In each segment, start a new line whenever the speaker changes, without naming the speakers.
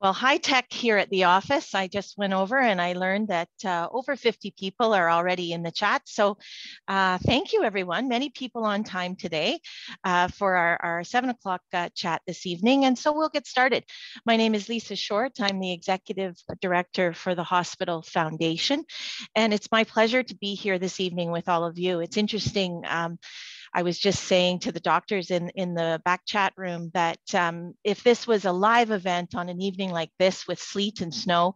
Well, high tech here at the office. I just went over and I learned that uh, over 50 people are already in the chat. So uh, thank you, everyone. Many people on time today uh, for our, our seven o'clock uh, chat this evening. And so we'll get started. My name is Lisa Short. I'm the executive director for the Hospital Foundation. And it's my pleasure to be here this evening with all of you. It's interesting. Um, I was just saying to the doctors in, in the back chat room that um, if this was a live event on an evening like this with sleet and snow,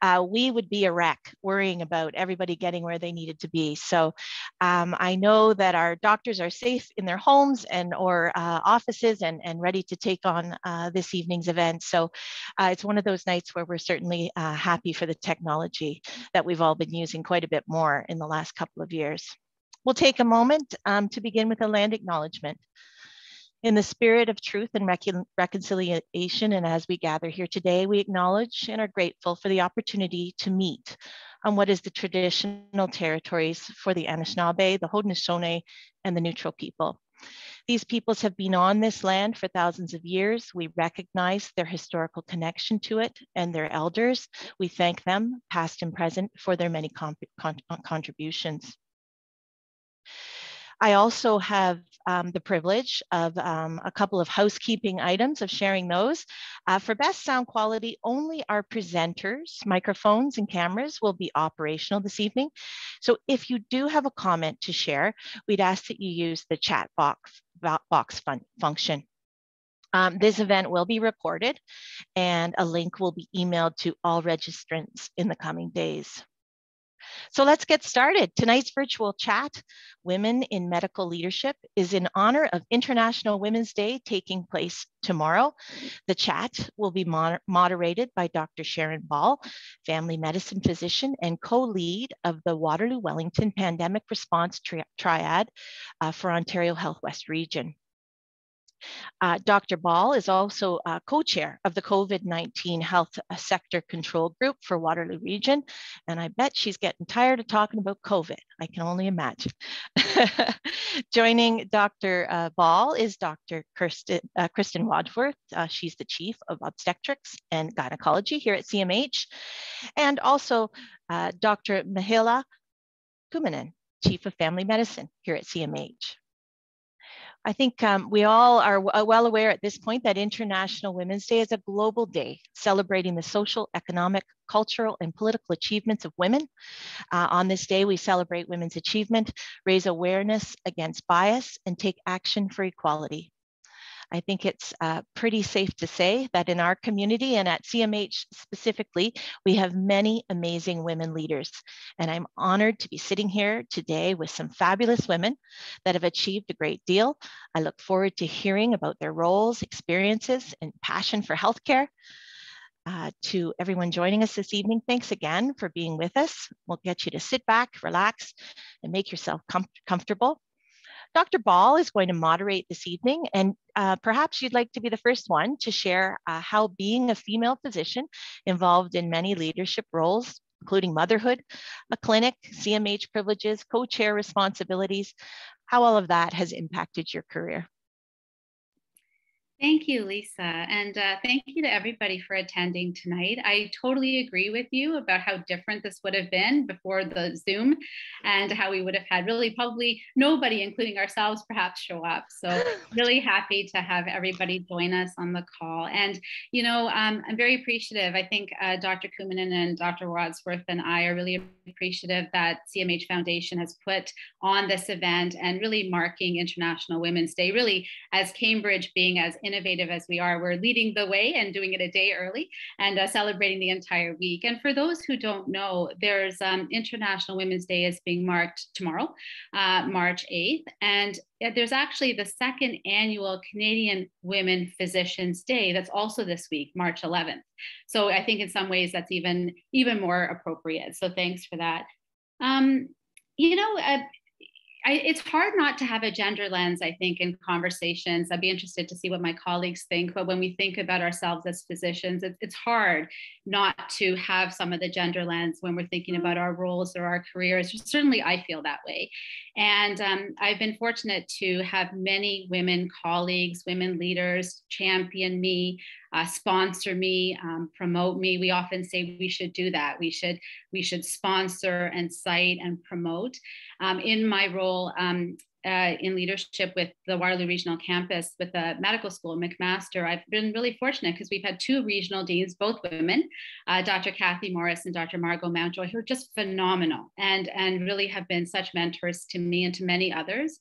uh, we would be a wreck worrying about everybody getting where they needed to be. So um, I know that our doctors are safe in their homes and or uh, offices and, and ready to take on uh, this evening's event. So uh, it's one of those nights where we're certainly uh, happy for the technology that we've all been using quite a bit more in the last couple of years. We'll take a moment um, to begin with a land acknowledgement. In the spirit of truth and recon reconciliation, and as we gather here today, we acknowledge and are grateful for the opportunity to meet on what is the traditional territories for the Anishinaabe, the Haudenosaunee, and the neutral people. These peoples have been on this land for thousands of years. We recognize their historical connection to it and their elders. We thank them, past and present, for their many con con contributions. I also have um, the privilege of um, a couple of housekeeping items of sharing those. Uh, for best sound quality, only our presenters, microphones and cameras will be operational this evening. So if you do have a comment to share, we'd ask that you use the chat box, box fun function. Um, this event will be recorded and a link will be emailed to all registrants in the coming days. So let's get started. Tonight's virtual chat, Women in Medical Leadership, is in honor of International Women's Day taking place tomorrow. The chat will be moderated by Dr. Sharon Bal, family medicine physician and co-lead of the Waterloo Wellington Pandemic Response tri Triad uh, for Ontario Health West Region. Uh, Dr. Bal is also uh, co-chair of the COVID-19 Health uh, Sector Control Group for Waterloo Region, and I bet she's getting tired of talking about COVID. I can only imagine. Joining Dr. Uh, Bal is Dr. Kirsten, uh, Kristin Wadsworth. Uh, she's the Chief of Obstetrics and Gynecology here at CMH, and also Dr. Mekalai Kumanan, Chief of Family Medicine here at CMH. I think um, we all are uh, well aware at this point that International Women's Day is a global day celebrating the social, economic, cultural, and political achievements of women. Uh, on this day, we celebrate women's achievement, raise awareness against bias, and take action for equality. I think it's uh, pretty safe to say that in our community and at CMH specifically, we have many amazing women leaders. And I'm honored to be sitting here today with some fabulous women that have achieved a great deal. I look forward to hearing about their roles, experiences, and passion for healthcare. Uh, to everyone joining us this evening, thanks again for being with us. We'll get you to sit back, relax, and make yourself com comfortable. Dr. Bal is going to moderate this evening, and uh, perhaps you'd like to be the first one to share uh, how being a female physician involved in many leadership roles, including motherhood, a clinic, CMH privileges, co-chair responsibilities, how all of that has impacted your career.
Thank you, Lisa. And uh, thank you to everybody for attending tonight. I totally agree with you about how different this would have been before the Zoom and how we would have had really probably nobody, including ourselves, perhaps show up. So, really happy to have everybody join us on the call. And, you know, um, I'm very appreciative. I think uh, Dr. Kumanan and Dr. Wadsworth and I are really appreciative that CMH Foundation has put on this event and really marking International Women's Day, really as Cambridge being as innovative as we are, we're leading the way and doing it a day early and uh, celebrating the entire week. And for those who don't know, there's um, International Women's Day is being marked tomorrow, uh, March 8th. And there's actually the second annual Canadian Women Physicians Day that's also this week, March 11th. So I think in some ways that's even even more appropriate. So thanks for that. Um, you know, uh, I, it's hard not to have a gender lens, I think, in conversations. I'd be interested to see what my colleagues think. But when we think about ourselves as physicians, it, it's hard not to have some of the gender lens when we're thinking about our roles or our careers. Certainly, I feel that way. And um, I've been fortunate to have many women colleagues, women leaders champion me uh, sponsor me, um, promote me. We often say we should do that. We should we should sponsor and cite and promote. Um, in my role um, uh, in leadership with the Waterloo Regional Campus with the medical school, McMaster, I've been really fortunate because we've had two regional deans, both women, uh, Dr. Kathy Morris and Dr. Margo Mountjoy, who are just phenomenal and, and really have been such mentors to me and to many others.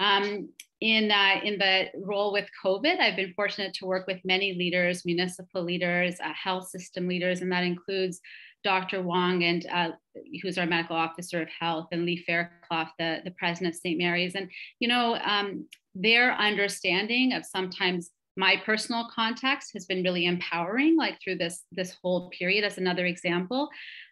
Um, in, uh, in the role with COVID, I've been fortunate to work with many leaders, municipal leaders, uh, health system leaders, and that includes Dr. Wang, and uh, who's our medical officer of health, and Lee Fairclough, the, the president of St. Mary's. And, you know, um, their understanding of sometimes my personal context has been really empowering, like through this, this whole period, as another example.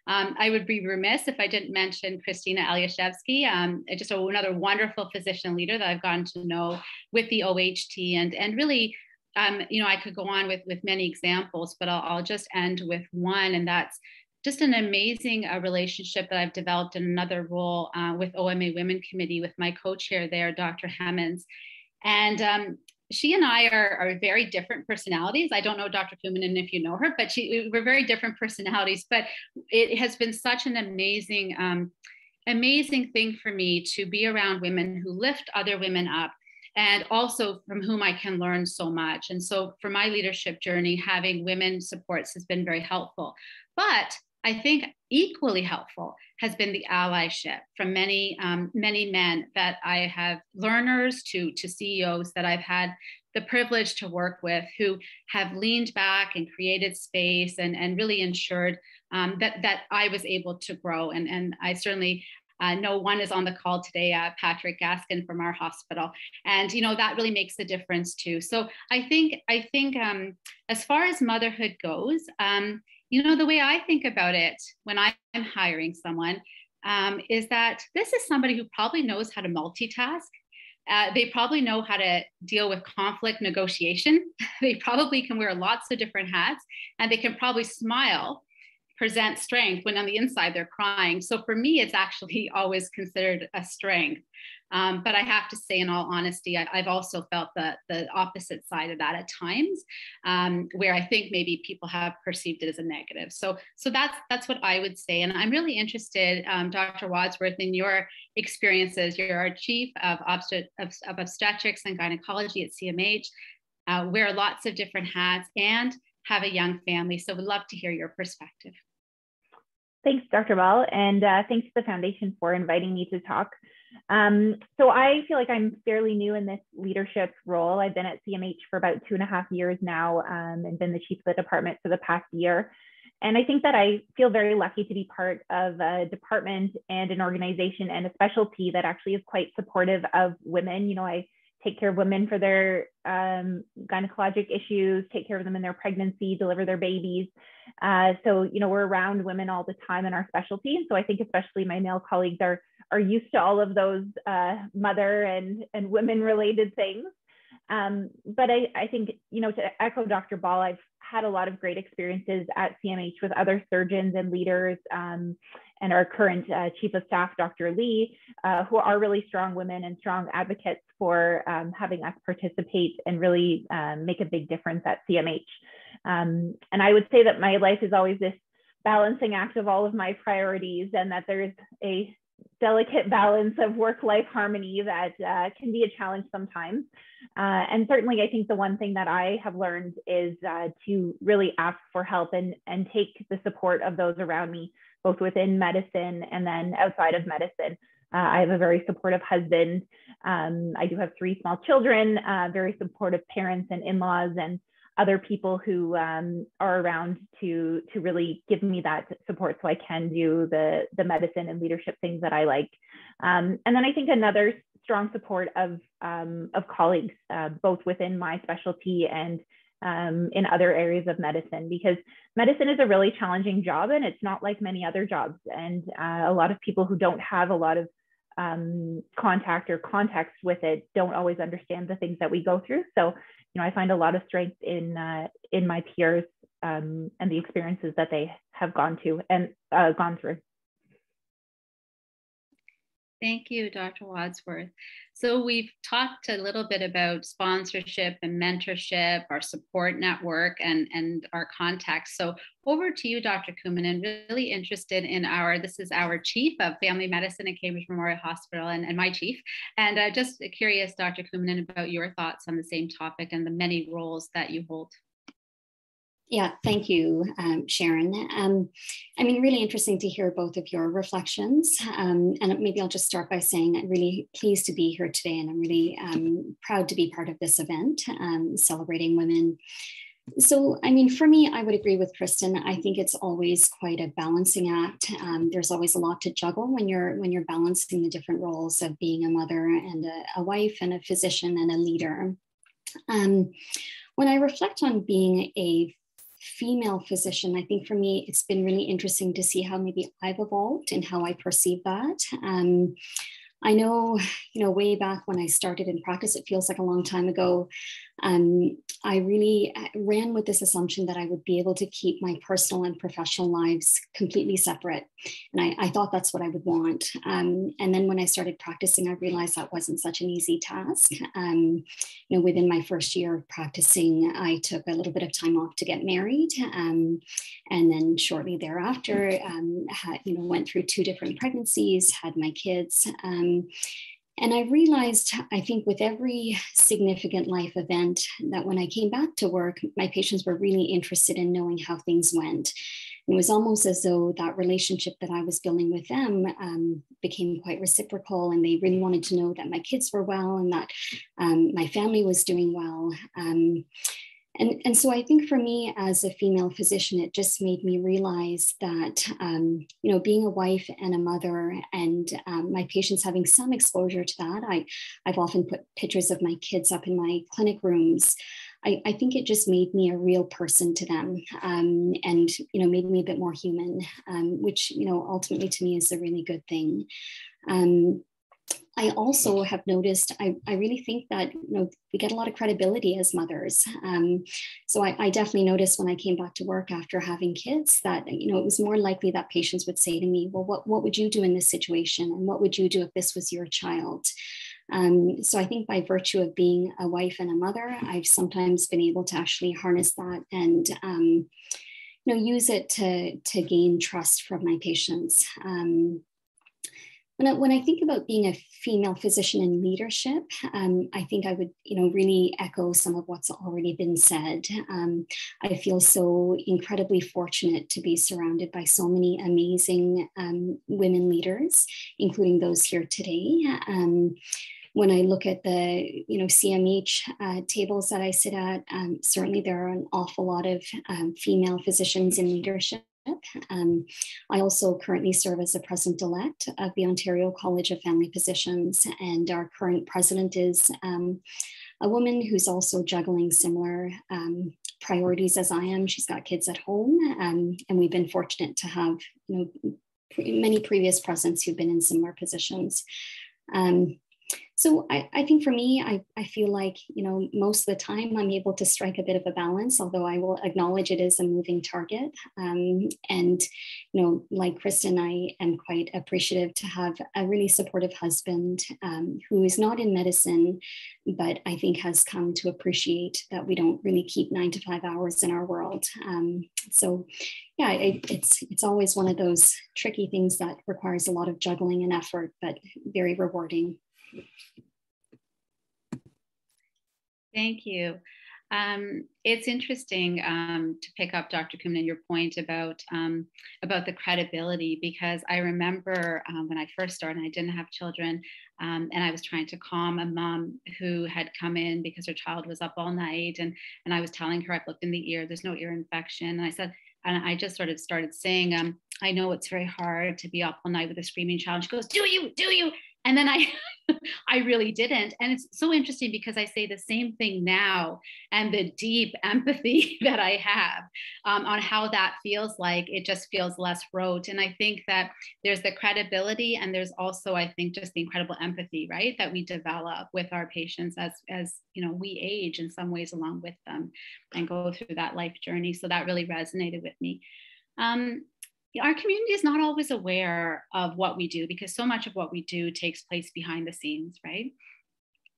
Um, I would be remiss if I didn't mention Christina Eliashevsky, um, just a, another wonderful physician leader that I've gotten to know with the OHT and, and really um, you know, I could go on with with many examples, but I'll, I'll just end with one, and that's just an amazing uh, relationship that I've developed in another role uh, with OMA Women Committee with my co-chair there, Dr. Hemmons. And um, she and I are, are very different personalities. I don't know Dr. and if you know her, but she, we're very different personalities. But it has been such an amazing, um, amazing thing for me to be around women who lift other women up and also from whom I can learn so much. And so for my leadership journey, having women supports has been very helpful. But I think equally helpful has been the allyship from many um, many men that I have learners to to CEOs that I've had the privilege to work with who have leaned back and created space and, and really ensured um, that that I was able to grow and and I certainly uh, know one is on the call today, uh, Patrick Gaskin from our hospital, and you know that really makes a difference too. So I think I think um, as far as motherhood goes, um, you know, the way I think about it when I'm hiring someone um, is that this is somebody who probably knows how to multitask. Uh, they probably know how to deal with conflict negotiation. they probably can wear lots of different hats and they can probably smile, present strength when on the inside they're crying. So for me, it's actually always considered a strength. Um, but I have to say, in all honesty, I, have also felt the, the opposite side of that at times, um, where I think maybe people have perceived it as a negative. So, so that's that's what I would say. And I'm really interested, um, Dr. Wadsworth, in your experiences. You're our chief of, obstet- of, of obstetrics and gynecology at CMH, uh, wear lots of different hats, and have a young family. So, we'd love to hear your perspective.
Thanks, Dr. Bal, and uh, thanks to the foundation for inviting me to talk. Um, so I feel like I'm fairly new in this leadership role. I've been at CMH for about two and a half years now um, and been the chief of the department for the past year. And I think that I feel very lucky to be part of a department and an organization and a specialty that actually is quite supportive of women. You know, I take care of women for their um, gynecologic issues, take care of them in their pregnancy, deliver their babies. Uh, so, you know, we're around women all the time in our specialty. And so I think especially my male colleagues are, are used to all of those uh, mother and, and women related things. Um, but I, I think, you know, to echo Dr. Bal, I've had a lot of great experiences at CMH with other surgeons and leaders um, and our current uh, chief of staff, Dr. Lee, uh, who are really strong women and strong advocates for um, having us participate and really um, make a big difference at CMH. Um, and I would say that my life is always this balancing act of all of my priorities and that there's a delicate balance of work-life harmony that uh, can be a challenge sometimes. Uh, and certainly, I think the one thing that I have learned is uh, to really ask for help and, and take the support of those around me, both within medicine and then outside of medicine. Uh, I have a very supportive husband. Um, I do have three small children, uh, very supportive parents and in-laws, and other people who um, are around to to really give me that support so I can do the the medicine and leadership things that I like. Um, and then I think another strong support of um, of colleagues, uh, both within my specialty and um, in other areas of medicine, because medicine is a really challenging job and it's not like many other jobs. And uh, a lot of people who don't have a lot of um, contact or context with it don't always understand the things that we go through. So you know, I find a lot of strength in uh, in my peers um, and the experiences that they have gone to and uh, gone through.
Thank you, Dr. Wadsworth. So we've talked a little bit about sponsorship and mentorship, our support network, and, and our contacts. So over to you, Dr. Kumanan, really interested in our, this is our chief of family medicine at Cambridge Memorial Hospital and, and my chief. And uh, just curious, Dr. Kumanan, about your thoughts on the same topic and the many roles that you hold.
Yeah, thank you, um, Sharon. Um, I mean, really interesting to hear both of your reflections. Um, and maybe I'll just start by saying I'm really pleased to be here today, and I'm really um, proud to be part of this event um, celebrating women. So, I mean, for me, I would agree with Kristin. I think it's always quite a balancing act. Um, there's always a lot to juggle when you're when you're balancing the different roles of being a mother and a, a wife and a physician and a leader. when I reflect on being a female physician, I think for me, it's been really interesting to see how maybe I've evolved and how I perceive that. Um, I know, you know, way back when I started in practice, it feels like a long time ago um, I really uh, ran with this assumption that I would be able to keep my personal and professional lives completely separate. And I, I thought that's what I would want. Um, and then when I started practicing, I realized that wasn't such an easy task. Um, you know, within my first year of practicing, I took a little bit of time off to get married. Um, and then shortly thereafter, um, had, you know, went through two different pregnancies, had my kids. Um, and I realized, I think, with every significant life event, that when I came back to work, my patients were really interested in knowing how things went. It was almost as though that relationship that I was building with them um, became quite reciprocal, and they really wanted to know that my kids were well and that um, my family was doing well. Um, and, and so I think for me as a female physician, it just made me realize that, um, you know, being a wife and a mother and um, my patients having some exposure to that, I, I've often put pictures of my kids up in my clinic rooms. I, I think it just made me a real person to them um, and, you know, made me a bit more human, um, which, you know, ultimately to me is a really good thing. Um, I also have noticed, I, I really think that, you know, we get a lot of credibility as mothers. Um, so I, I, definitely noticed when I came back to work after having kids that, you know, it was more likely that patients would say to me, well, what, what would you do in this situation? And what would you do if this was your child? Um, so I think by virtue of being a wife and a mother, I've sometimes been able to actually harness that and, um, you know, use it to, to gain trust from my patients. Um, when I, when I think about being a female physician in leadership, um, I think I would, you know, really echo some of what's already been said. Um, I feel so incredibly fortunate to be surrounded by so many amazing um, women leaders, including those here today um, when I look at the you know CMH uh, tables that I sit at, um, certainly there are an awful lot of um, female physicians in leadership. Um, I also currently serve as the president elect of the Ontario College of Family Physicians, and our current president is um, a woman who's also juggling similar um, priorities as I am. She's got kids at home, um, and we've been fortunate to have you know many previous presidents who've been in similar positions. Um, so I, I think for me, I, I feel like, you know, most of the time I'm able to strike a bit of a balance, although I will acknowledge it is a moving target. Um, and, you know, like Kristin, I am quite appreciative to have a really supportive husband um, who is not in medicine, but I think has come to appreciate that we don't really keep nine to five hours in our world. Um, so yeah, it, it's it's always one of those tricky things that requires a lot of juggling and effort, but very rewarding.
Thank you. Um, it's interesting um, to pick up Dr. Kumanan your point about um, about the credibility because I remember um, when I first started, I didn't have children, um, and I was trying to calm a mom who had come in because her child was up all night, and and I was telling her I've looked in the ear, there's no ear infection, and I said, and I just sort of started saying, um, I know it's very hard to be up all night with a screaming child. She goes, Do you? Do you? And then I I really didn't. And it's so interesting because I say the same thing now and the deep empathy that I have um, on how that feels like it just feels less rote. And I think that there's the credibility and there's also, I think, just the incredible empathy, right, that we develop with our patients as, as you know, we age in some ways along with them and go through that life journey. So that really resonated with me. Um, our community is not always aware of what we do because so much of what we do takes place behind the scenes, right?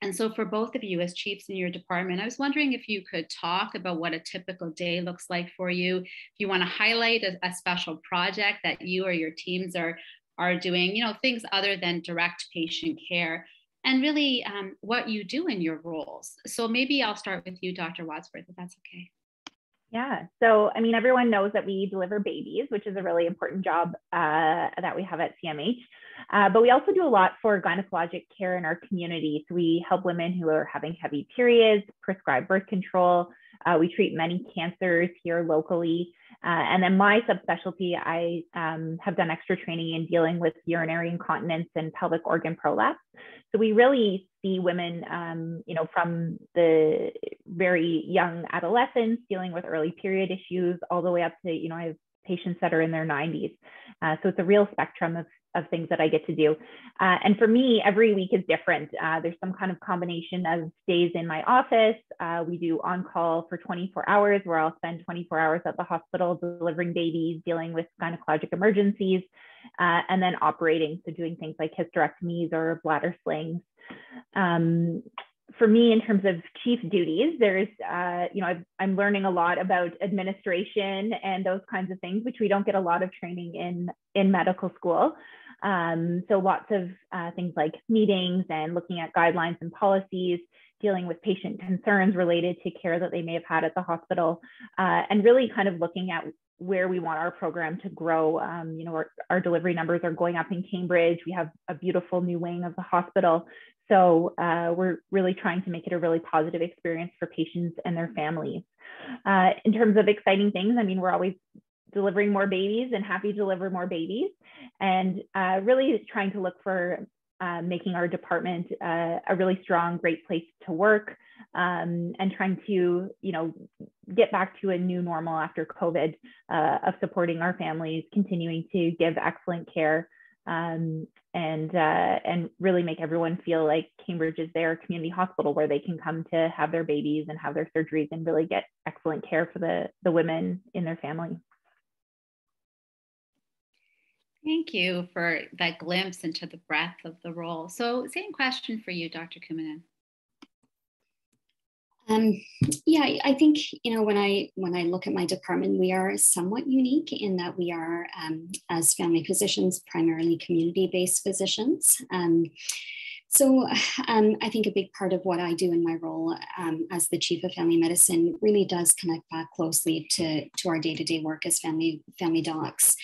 And so, for both of you as chiefs in your department, I was wondering if you could talk about what a typical day looks like for you. If you want to highlight a, a, special project that you or your teams are, are doing, you know, things other than direct patient care, and really um, what you do in your roles. So, maybe I'll start with you, Dr. Wadsworth, if that's okay.
Yeah. So, I mean, everyone knows that we deliver babies, which is a really important job uh, that we have at CMH. Uh, but we also do a lot for gynecologic care in our community. So, we help women who are having heavy periods, prescribe birth control. Uh, we treat many cancers here locally. Uh, and then my subspecialty, I um, have done extra training in dealing with urinary incontinence and pelvic organ prolapse. So we really see women, um, you know, from the very young adolescents dealing with early period issues all the way up to, you know, I have patients that are in their 90s. Uh, so it's a real spectrum of of things that I get to do. Uh, and for me, every week is different. Uh, there's some kind of combination of days in my office. Uh, we do on call for 24 hours, where I'll spend 24 hours at the hospital delivering babies, dealing with gynecologic emergencies, uh, and then operating. So doing things like hysterectomies or bladder slings. Um, for me, in terms of chief duties, there's, uh, you know, i am learning a lot about administration and those kinds of things, which we don't get a lot of training in in medical school. Um, so lots of uh, things like meetings and looking at guidelines and policies, dealing with patient concerns related to care that they may have had at the hospital, uh, and really kind of looking at where we want our program to grow. Um, you know, our, our, delivery numbers are going up in Cambridge. We have a beautiful new wing of the hospital. So uh, we're really trying to make it a really positive experience for patients and their families. Uh, in terms of exciting things, I mean, we're always delivering more babies and happy to deliver more babies and uh, really trying to look for uh, making our department uh, a really strong, great place to work um, and trying to, you know, get back to a new normal after COVID uh, of supporting our families, continuing to give excellent care um, and uh, and really make everyone feel like Cambridge is their community hospital where they can come to have their babies and have their surgeries and really get excellent care for the, the women in their family.
Thank you for that glimpse into the breadth of the role. So, same question for you, Dr. Kumanan.
Um, yeah, I think you know when I when I look at my department, we are somewhat unique in that we are, um, as family physicians, primarily community-based physicians. Um, so um, I think a big part of what I do in my role um, as the chief of family medicine really does connect back closely to, to our day-to-day work as family family docs.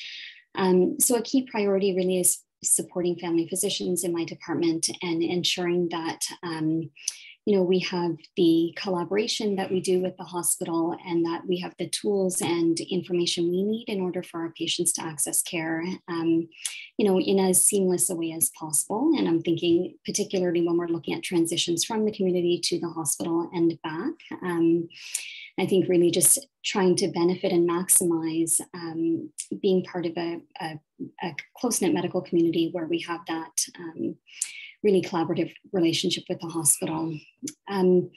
Um, so a key priority really is supporting family physicians in my department and ensuring that um, you know we have the collaboration that we do with the hospital and that we have the tools and information we need in order for our patients to access care um, you know in as seamless a way as possible. And i'm thinking particularly when we're looking at transitions from the community to the hospital and back um, I think really just trying to benefit and maximize um, being part of a, a, a close knit medical community where we have that um, really collaborative relationship with the hospital. Um,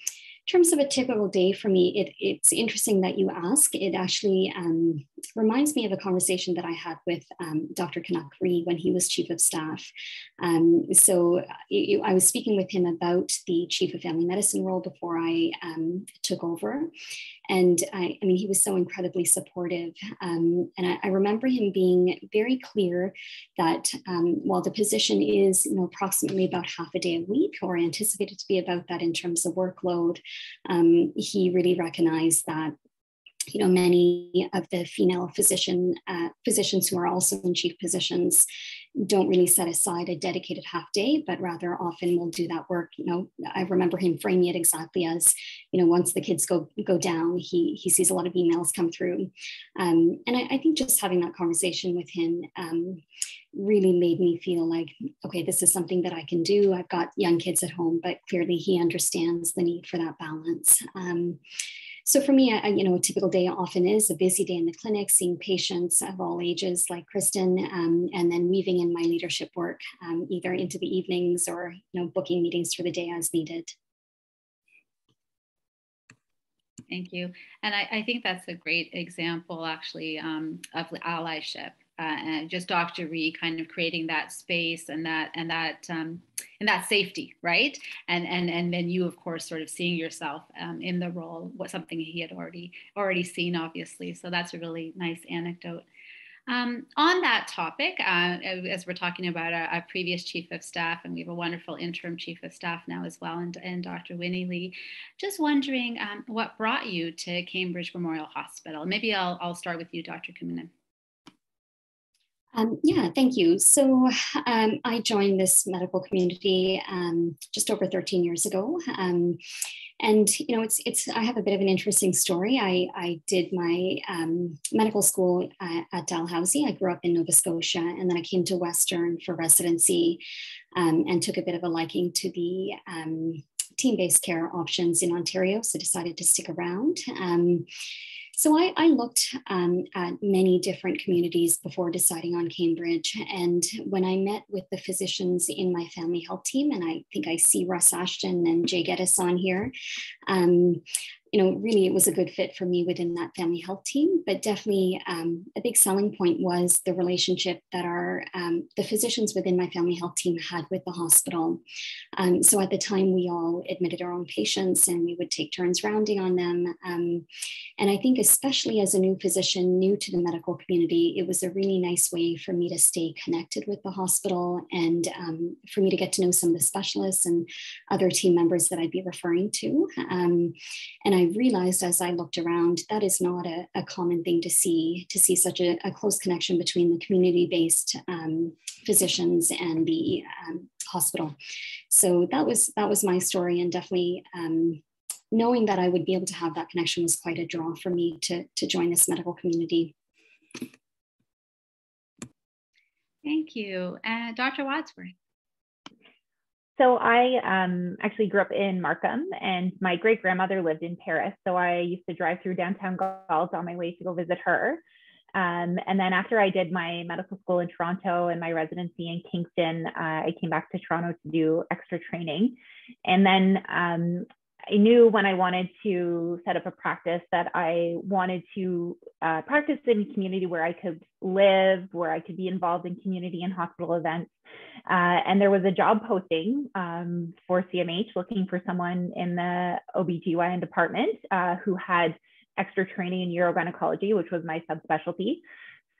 terms of a typical day for me, it, it's interesting that you ask. It actually um, reminds me of a conversation that I had with um, Dr. Ree when he was chief of staff. Um, so I was speaking with him about the chief of family medicine role before I um, took over. And I, I, mean, he was so incredibly supportive. Um, and I, I, remember him being very clear that um, while the position is you know, approximately about half a day a week, or anticipated to be about that in terms of workload, um, he really recognized that you know, many of the female physician uh, physicians who are also in chief positions don't really set aside a dedicated half day, but rather often will do that work. You know, I remember him framing it exactly as, you know, once the kids go go down, he he sees a lot of emails come through, um, and I, I, think just having that conversation with him um, really made me feel like, okay, this is something that I can do. I've got young kids at home, but clearly he understands the need for that balance. Um, so for me, I, you know, a typical day often is a busy day in the clinic, seeing patients of all ages like Kristin, um, and then weaving in my leadership work um, either into the evenings or, you know, booking meetings for the day as needed.
Thank you. And I, I think that's a great example actually um, of allyship uh, just Dr. Ree kind of creating that space and that and that um, and that safety, right? And and and then you, of course, sort of seeing yourself um, in the role, what something he had already already seen, obviously. So that's a really nice anecdote. Um, on that topic, uh, as we're talking about our, our, previous chief of staff, and we have a wonderful interim chief of staff now as well, and, and Dr. Winnie Lee, just wondering um, what brought you to Cambridge Memorial Hospital. Maybe I'll, I'll start with you, Dr. Kumanan.
Um, yeah, thank you. So um, I joined this medical community um, just over 13 years ago. Um, and you know, it's it's. I have a bit of an interesting story. I I did my um, medical school uh, at Dalhousie. I grew up in Nova Scotia, and then I came to Western for residency, um, and took a bit of a liking to the team-based care options in Ontario. So decided to stick around. So I, I looked um, at many different communities before deciding on Cambridge. And when I met with the physicians in my family health team, and I think I see Russ Ashton and Jay Geddes on here, um, you know, really it was a good fit for me within that family health team. But definitely um, a big selling point was the relationship that our um, the physicians within my family health team had with the hospital. Um, so at the time, we all admitted our own patients, and we would take turns rounding on them. Um, and I think, especially as a new physician, new to the medical community, it was a really nice way for me to stay connected with the hospital and um, for me to get to know some of the specialists and other team members that I'd be referring to. Um, and I realized as I looked around that is not a, a common thing to see, to see such a, a close connection between the community based um, physicians and the um, hospital. So that was that was my story, and definitely um, knowing that I would be able to have that connection was quite a draw for me to to join this medical community.
Thank you, uh, Dr. Wadsworth.
So I um, actually grew up in Markham, and my great grandmother lived in Paris. So I used to drive through downtown Galt on my way to go visit her. Um, and then after I did my medical school in Toronto and my residency in Kingston, uh, I came back to Toronto to do extra training. And then um, I knew when I wanted to set up a practice that I wanted to uh, practice in a community where I could live, where I could be involved in community and hospital events. Uh, and there was a job posting um, for CMH looking for someone in the OBGYN department uh, who had extra training in urogynecology, which was my subspecialty.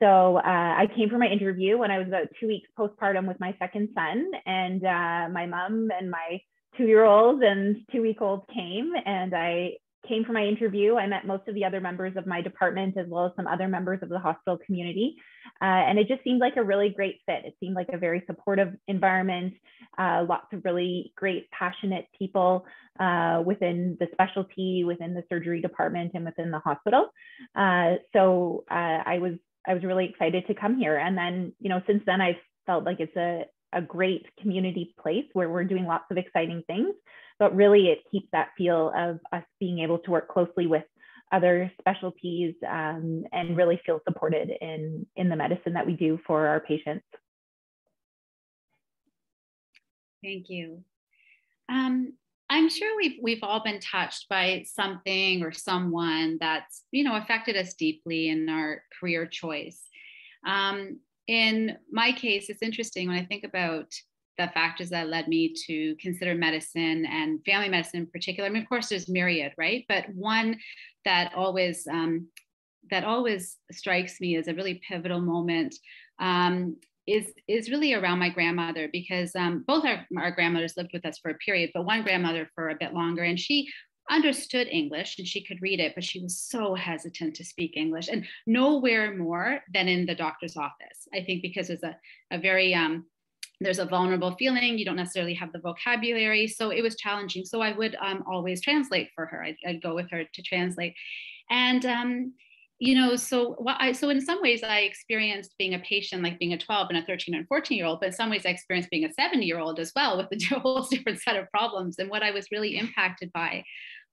So uh, I came for my interview when I was about two weeks postpartum with my second son, and uh, my mom and my two year olds and two week olds came and I came for my interview. I met most of the other members of my department as well as some other members of the hospital community. Uh, and it just seemed like a really great fit. It seemed like a very supportive environment, uh, lots of really great, passionate people uh, within the specialty, within the surgery department, and within the hospital. Uh, so uh, I was I was really excited to come here. And then, you know, since then I've felt like it's a a great community place where we're doing lots of exciting things, but really it keeps that feel of us being able to work closely with other specialties um, and really feel supported in, in the medicine that we do for our patients.
Thank you. Um, I'm sure we've we've all been touched by something or someone that's you know affected us deeply in our career choice. Um, in my case, it's interesting when I think about the factors that led me to consider medicine and family medicine in particular. I mean, of course, there's myriad, right? But one that always um, that always strikes me as a really pivotal moment um, is is really around my grandmother because um, both our, our grandmothers lived with us for a period, but one grandmother for a bit longer, and she understood English and she could read it, but she was so hesitant to speak English and nowhere more than in the doctor's office. I think because there's a, a very, um, there's a vulnerable feeling, you don't necessarily have the vocabulary. So it was challenging. So I would um, always translate for her. I'd, I'd, go with her to translate. And, um, you know, so what I, so in some ways I experienced being a patient, like being a 12 and a 13 and 14 year old, but in some ways I experienced being a 70 year old as well with a whole different set of problems. And what I was really impacted by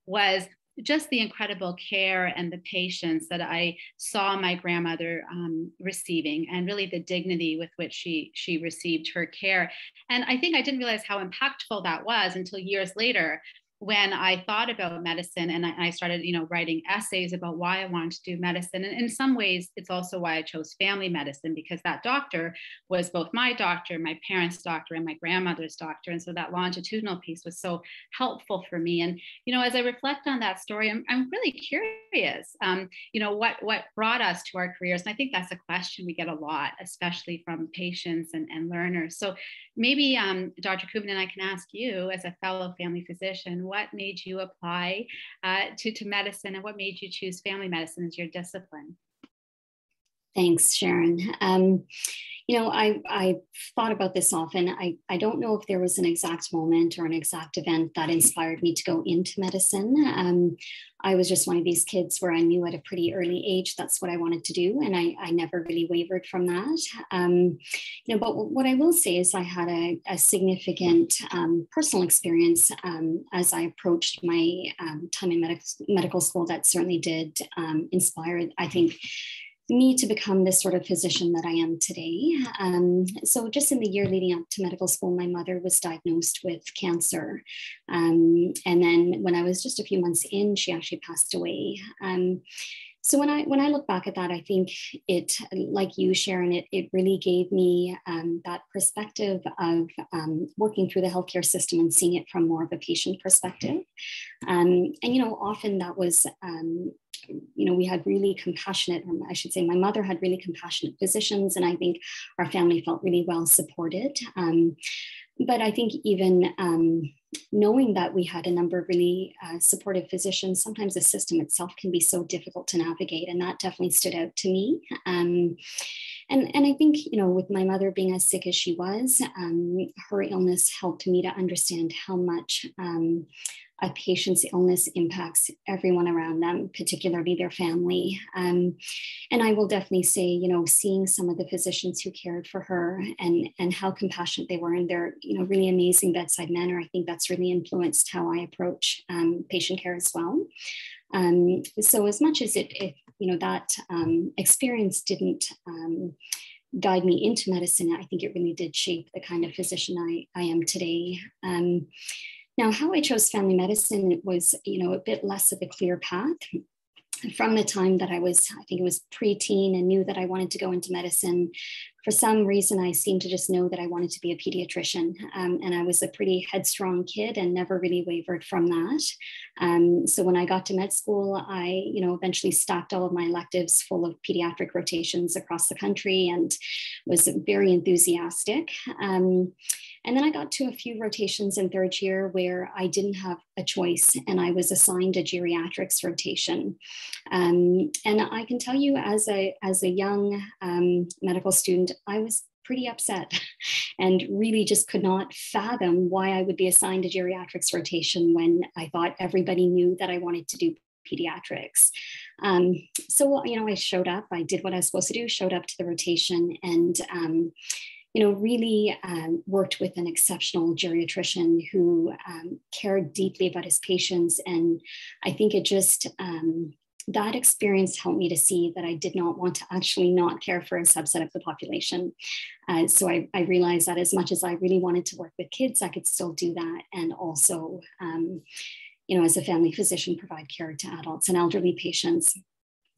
was just the incredible care and the patience that I saw my grandmother um, receiving, and really the dignity with which she she received her care. And I think I didn't realize how impactful that was until years later, when I thought about medicine and I, started, you know, writing essays about why I wanted to do medicine. And in some ways, it's also why I chose family medicine because that doctor was both my doctor, my parents' doctor, and my grandmother's doctor. And so that longitudinal piece was so helpful for me. And, you know, as I reflect on that story, I'm, I'm really curious, um, you know, what, what brought us to our careers. And I think that's a question we get a lot, especially from patients and, and learners. So maybe um, Dr. and I can ask you as a fellow family physician, what made you apply uh, to, to medicine and what made you choose family medicine as your discipline?
Thanks, Sharon. Um, you know, I, I thought about this often. I, I don't know if there was an exact moment or an exact event that inspired me to go into medicine. Um, I was just one of these kids where I knew at a pretty early age that's what I wanted to do, and I, I never really wavered from that. Um, you know, but what I will say is I had a, a significant um, personal experience um, as I approached my um, time in medical medical school that certainly did um, inspire, I think, me to become this sort of physician that I am today. Um, so, just in the year leading up to medical school, my mother was diagnosed with cancer. Um, and then, when I was just a few months in, she actually passed away. Um, so when I when I look back at that, I think it, like you, Sharon, it it really gave me um, that perspective of um, working through the healthcare system and seeing it from more of a patient perspective. Um, and you know, often that was um, you know, we had really compassionate, I should say, my mother had really compassionate physicians, and I think our family felt really well supported. Um, but I think even um, knowing that we had a number of really uh, supportive physicians, sometimes the system itself can be so difficult to navigate, and that definitely stood out to me. Um, and, and I think, you know, with my mother being as sick as she was, um, her illness helped me to understand how much um, a patient's illness impacts everyone around them, particularly their family. Um, and I will definitely say, you know, seeing some of the physicians who cared for her and, and how compassionate they were and their, you know, really amazing bedside manner, I think that's really influenced how I approach um, patient care as well. Um, so as much as it, it you know, that um, experience didn't um, guide me into medicine, I think it really did shape the kind of physician I, I am today. Um, now, how I chose family medicine was, you know, a bit less of a clear path. From the time that I was, I think it was preteen and knew that I wanted to go into medicine, for some reason, I seemed to just know that I wanted to be a pediatrician. Um, and I was a pretty headstrong kid and never really wavered from that. Um, so when I got to med school, I, you know, eventually stacked all of my electives full of pediatric rotations across the country and was very enthusiastic. Um, and then I got to a few rotations in third year where I didn't have a choice and I was assigned a geriatrics rotation. Um, and I can tell you as a, as a young um, medical student, I was pretty upset and really just could not fathom why I would be assigned a geriatrics rotation when I thought everybody knew that I wanted to do pediatrics. Um, so, you know, I showed up, I did what I was supposed to do, showed up to the rotation, and um, you know, really um, worked with an exceptional geriatrician who um, cared deeply about his patients. And I think it just, um, that experience helped me to see that I did not want to actually not care for a subset of the population. Uh, so I, I, realized that as much as I really wanted to work with kids, I could still do that. And also, um, you know, as a family physician, provide care to adults and elderly patients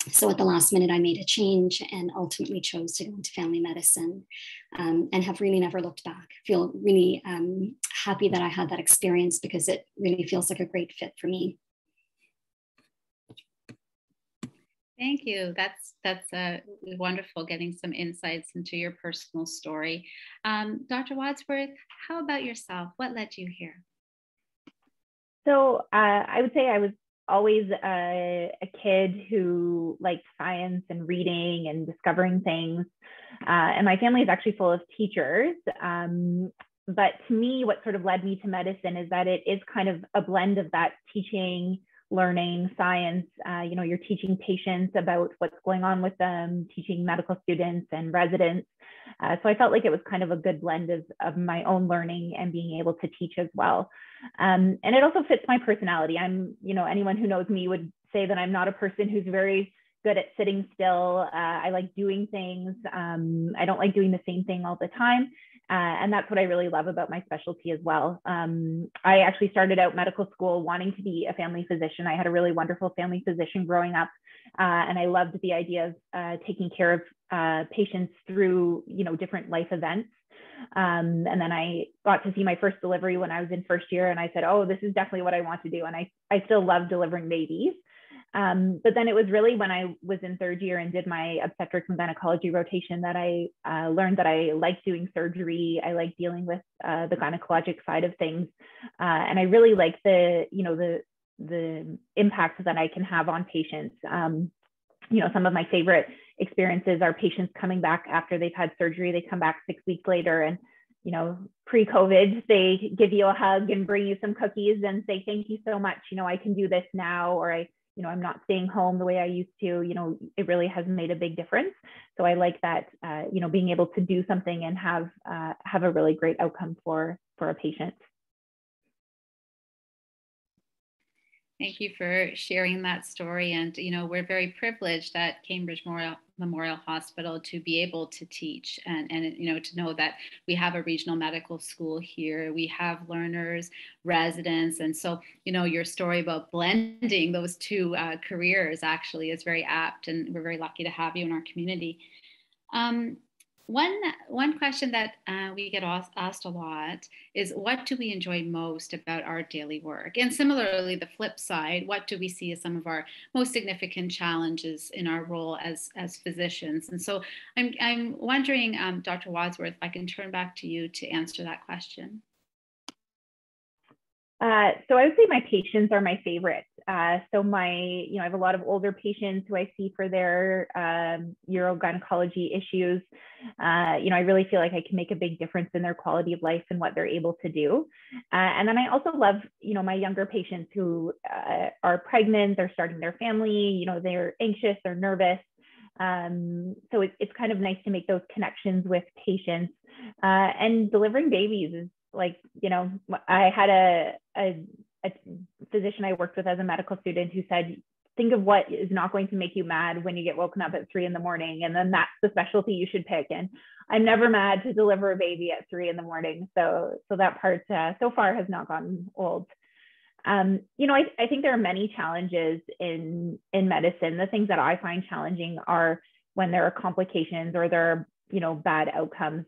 so at the last minute, I made a change and ultimately chose to go into family medicine um, and have really never looked back. Feel really um, happy that I had that experience because it really feels like a great fit for me.
Thank you. That's that's uh, wonderful getting some insights into your personal story. Um, Dr. Wadsworth, how about yourself? What led you here?
So uh, I would say I was always a, a, kid who liked science and reading and discovering things. Uh, and my family is actually full of teachers. Um, but to me, what sort of led me to medicine is that it is kind of a blend of that teaching, learning, science. Uh, you know, you're teaching patients about what's going on with them, teaching medical students and residents. Uh, so I felt like it was kind of a good blend of, of my own learning and being able to teach as well. Um, and it also fits my personality. I'm, you know, anyone who knows me would say that I'm not a person who's very good at sitting still. Uh, I like doing things. Um, I don't like doing the same thing all the time. Uh, and that's what I really love about my specialty as well. Um, I actually started out medical school wanting to be a family physician. I had a really wonderful family physician growing up, uh, and I loved the idea of uh, taking care of uh, patients through, you know, different life events. Um, and then I got to see my first delivery when I was in first year, and I said, "Oh, this is definitely what I want to do." And I I still love delivering babies. Um, but then it was really when I was in third year and did my obstetrics and gynecology rotation that I uh, learned that I like doing surgery. I like dealing with uh, the gynecologic side of things, uh, and I really like the you know the the impact that I can have on patients. Um, you know, some of my favorite experiences are patients coming back after they've had surgery. They come back six weeks later and you know, pre-COVID, they give you a hug and bring you some cookies and say, thank you so much. You know, I can do this now, or I, you know, I'm not staying home the way I used to, you know, it really has made a big difference. So I like that, uh, you know, being able to do something and have, uh, have a really great outcome for, for a patient.
Thank you for sharing that story. And, you know, we're very privileged at Cambridge Memorial, Memorial Hospital to be able to teach and, and, you know, to know that we have a regional medical school here. We have learners, residents. And so, you know, your story about blending those two uh, careers actually is very apt. And we're very lucky to have you in our community. Um, one, one question that uh, we get asked a lot is what do we enjoy most about our daily work? And similarly, the flip side, what do we see as some of our most significant challenges in our role as, as physicians? And so I'm, I'm wondering, um, Dr. Wadsworth, if I can turn back to you to answer that question.
Uh, so I would say my patients are my favorite. Uh, so my, you know, I have a lot of older patients who I see for their um, urogynecology issues. Uh, you know, I really feel like I can make a big difference in their quality of life and what they're able to do. Uh, and then I also love, you know, my younger patients who uh, are pregnant, they're starting their family, you know, they're anxious, they're nervous. Um, so it, it's kind of nice to make those connections with patients. Uh, and delivering babies is like you know i had a, a, a physician i worked with as a medical student who said think of what is not going to make you mad when you get woken up at three in the morning and then that's the specialty you should pick. And i'm never mad to deliver a baby at three in the morning. So so that part uh, so far has not gotten old. Um, you know I, I think there are many challenges in in medicine. The things that i find challenging are when there are complications or there are you know bad outcomes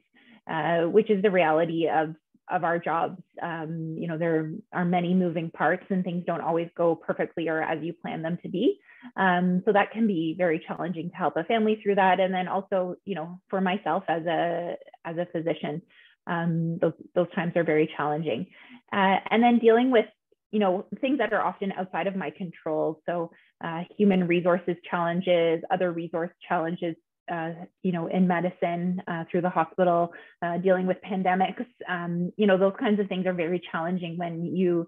uh, which is the reality of of our jobs. Um, you know, there are many moving parts and things don't always go perfectly or as you plan them to be. Um, so that can be very challenging to help a family through that. And then also, you know, for myself as a as a physician, um, those those times are very challenging. Uh, and then dealing with you know things that are often outside of my control so uh, human resources challenges other resource challenges uh, you know, in medicine uh, through the hospital, uh, dealing with pandemics. Um, you know, those kinds of things are very challenging when you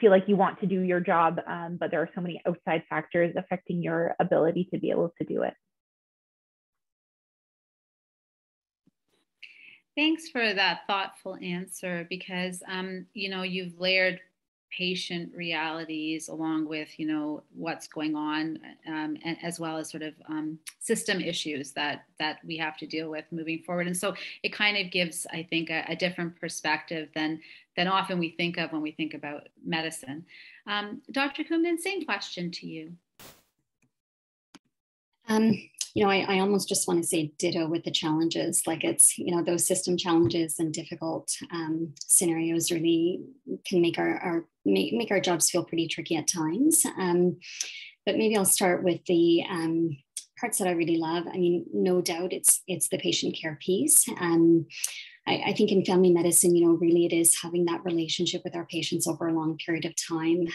feel like you want to do your job, um, but there are so many outside factors affecting your ability to be able to do it.
Thanks for that thoughtful answer because, um, you know, you've layered patient realities along with you know what's going on um, and as well as sort of um, system issues that that we have to deal with moving forward. And so it kind of gives i think a, a different perspective than than often we think of when we think about medicine. Um, dr Kumanan, same question to you.
Um, you know, I, I almost just want to say ditto with the challenges. Like it's, you know, those system challenges and difficult um, scenarios really can make our, our make, make our jobs feel pretty tricky at times. Um, but maybe I'll start with the um, parts that I really love. I mean, no doubt it's it's the patient care piece. Um, I, I, think in family medicine, you know, really it is having that relationship with our patients over a long period of time.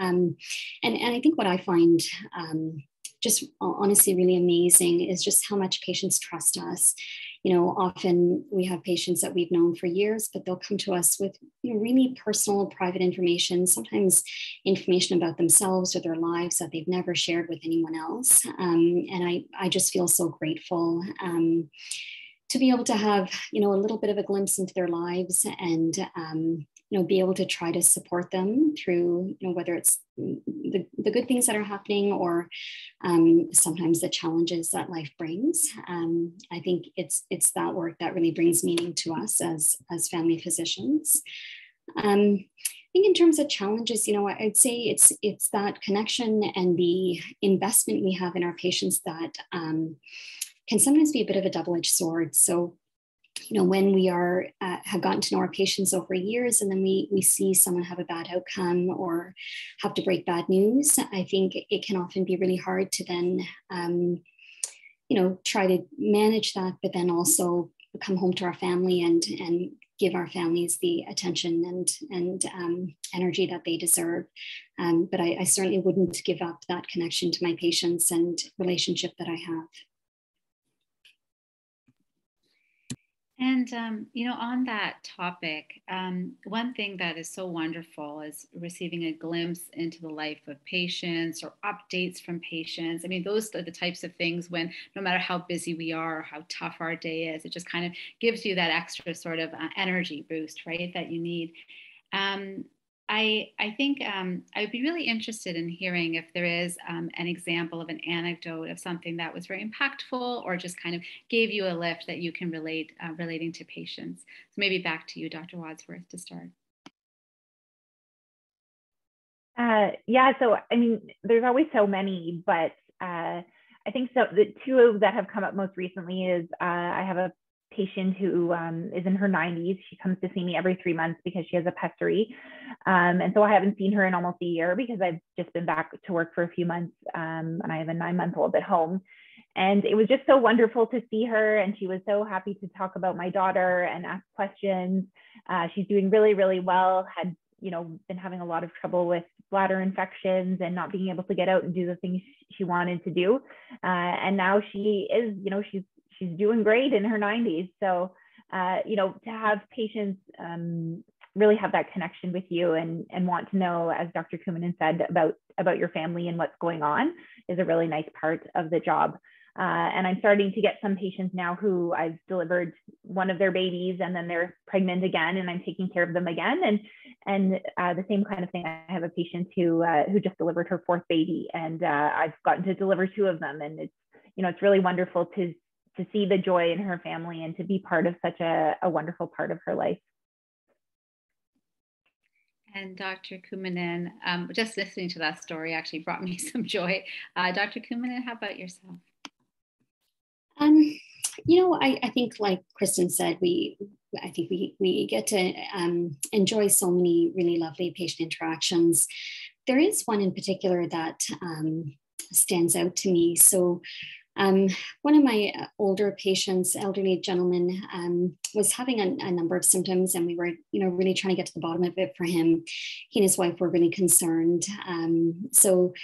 Um, and, and I think what I find um, just honestly really amazing is just how much patients trust us. You know, often we have patients that we've known for years, but they'll come to us with you know, really personal, private information, sometimes information about themselves or their lives that they've never shared with anyone else. Um, and I, I just feel so grateful. Um, to be able to have you know a little bit of a glimpse into their lives and um, you know, be able to try to support them through, you know, whether it's the, the good things that are happening or um, sometimes the challenges that life brings. Um, I think it's it's that work that really brings meaning to us as as family physicians. Um, I think in terms of challenges, you know, I'd say it's it's that connection and the investment we have in our patients that um, can sometimes be a bit of a double-edged sword. So you know when we are uh, have gotten to know our patients over years and then we we see someone have a bad outcome or have to break bad news i think it can often be really hard to then um, you know try to manage that but then also come home to our family and and give our families the attention and and um, energy that they deserve. Um, but I, I, certainly wouldn't give up that connection to my patients and relationship that I have.
And, um, you know, on that topic, um, one thing that is so wonderful is receiving a glimpse into the life of patients or updates from patients. I mean, those are the types of things when no matter how busy we are or how tough our day is, it just kind of gives you that extra sort of uh, energy boost, right, that you need. Um, I, I think um, I would be really interested in hearing if there is um, an example of an anecdote of something that was very impactful or just kind of gave you a lift that you can relate uh, relating to patients. So maybe back to you, Dr. Wadsworth, to start.
Uh, yeah, so I mean, there's always so many, but uh, I think so. The two that have come up most recently is uh, I have a patient who um, is in her 90s. She comes to see me every three months because she has a pessary. Um, and so I haven't seen her in almost a year because I've just been back to work for a few months um, and I have a nine month old at home. And it was just so wonderful to see her. And she was so happy to talk about my daughter and ask questions. Uh, she's doing really, really well, had, you know, been having a lot of trouble with bladder infections and not being able to get out and do the things she wanted to do. Uh, and now she is, you know, she's she's doing great in her 90s. So, uh, you know, to have patients um, really have that connection with you and and want to know, as Dr. Kumanan said, about about your family and what's going on is a really nice part of the job. Uh, and I'm starting to get some patients now who I've delivered one of their babies and then they're pregnant again and I'm taking care of them again. And and uh, the same kind of thing. I have a patient who uh, who just delivered her fourth baby and uh, I've gotten to deliver two of them. And it's you know it's really wonderful to to see the joy in her family and to be part of such a, a wonderful part of her life.
And Dr. Kumanan, um, just listening to that story actually brought me some joy. Uh, Dr. Kumanan, how about yourself?
Um, you know, I, I think like Kristin said, we I think we we get to um, enjoy so many really lovely patient interactions. There is one in particular that um, stands out to me. So um, one of my uh, older patients, elderly gentleman, um, was having a, a, number of symptoms, and we were, you know, really trying to get to the bottom of it for him. He and his wife were really concerned. Um, so,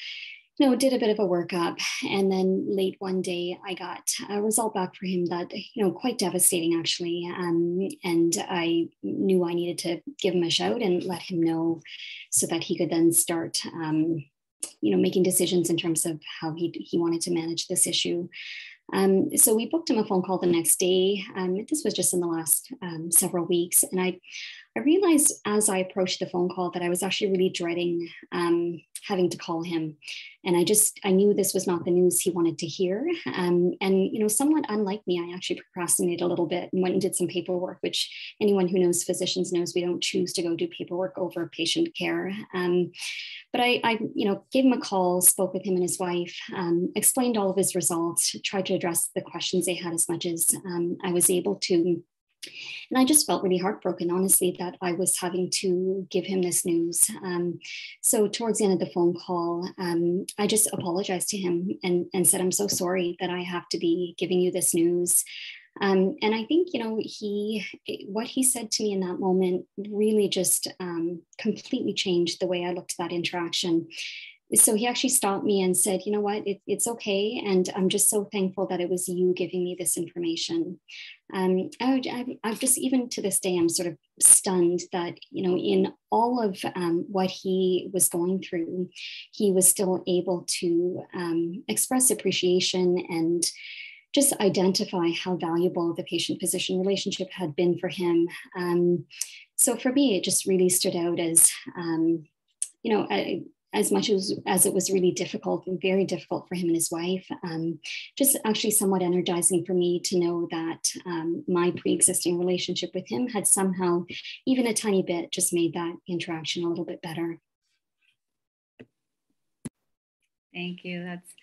you know, did a bit of a workup, and then late one day, I got a result back for him that, you know, quite devastating actually. Um, and I knew I needed to give him a shout and let him know, so that he could then start um, you know, making decisions in terms of how he, he wanted to manage this issue. Um, so we booked him a phone call the next day. Um, this was just in the last um, several weeks. And I, I realized as I approached the phone call that I was actually really dreading um, having to call him. And I just, I knew this was not the news he wanted to hear. Um, and, you know, somewhat unlike me, I actually procrastinated a little bit and went and did some paperwork, which anyone who knows physicians knows we don't choose to go do paperwork over patient care. Um, but I, I, you know, gave him a call, spoke with him and his wife, um, explained all of his results, tried to address the questions they had as much as um, I was able to. And I just felt really heartbroken, honestly, that I was having to give him this news. Um, so towards the end of the phone call, um, I just apologized to him and, and said, I'm so sorry that I have to be giving you this news. Um, and I think, you know, he, what he said to me in that moment really just um, completely changed the way I looked at that interaction so he actually stopped me and said, you know what, it, it's okay. And I'm just so thankful that it was you giving me this information. Um, I, I, I've just, even to this day, I'm sort of stunned that, you know, in all of um, what he was going through, he was still able to um, express appreciation and just identify how valuable the patient physician relationship had been for him. Um, so for me, it just really stood out as, um, you know, as much as, as it was really difficult and very difficult for him and his wife, um, just actually somewhat energizing for me to know that um, my pre existing relationship with him had somehow, even a tiny bit, just made that interaction a little bit better.
Thank you. That's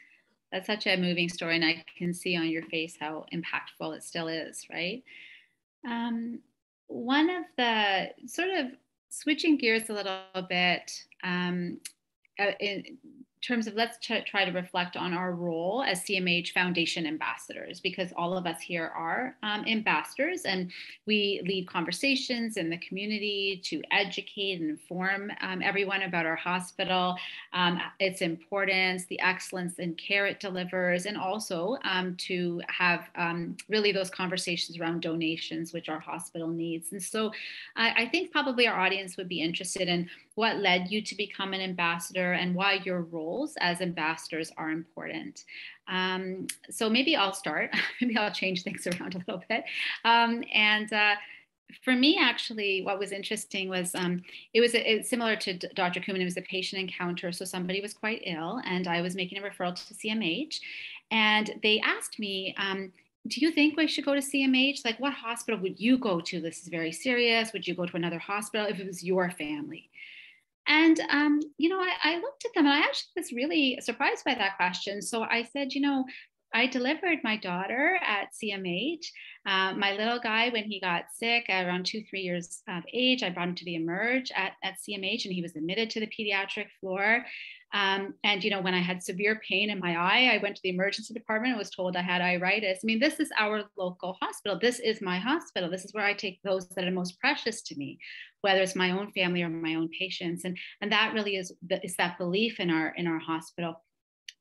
that's such a moving story, and I can see on your face how impactful it still is, right? Um, one of the sort of switching gears a little bit, um, Uh, in terms of let's try to reflect on our role as CMH Foundation ambassadors, because all of us here are um, ambassadors and we lead conversations in the community to educate and inform um, everyone about our hospital, um, its importance, the excellence in care it delivers, and also um, to have um, really those conversations around donations, which our hospital needs. And so I, I think probably our audience would be interested in what led you to become an ambassador and why your roles as ambassadors are important. Um, so maybe I'll start. maybe I'll change things around a little bit. Um, and uh, for me, actually, what was interesting was um, it was a, it, similar to Dr. Kumanan. It was a patient encounter. So somebody was quite ill, and I was making a referral to CMH, and they asked me um, do you think we should go to CMH? Like, what hospital would you go to? This is very serious. Would you go to another hospital if it was your family? And, um, you know, I, I looked at them and I actually was really surprised by that question. So I said, you know, I delivered my daughter at CMH. Uh, my little guy, when he got sick around two, three years of age, I brought him to the Emerge at, at CMH and he was admitted to the pediatric floor. Um, and, you know, when I had severe pain in my eye, I went to the emergency department and was told I had iritis. I mean, this is our local hospital. This is my hospital. This is where I take those that are most precious to me, whether it's my own family or my own patients. And, and that really is, is that belief in our, in our hospital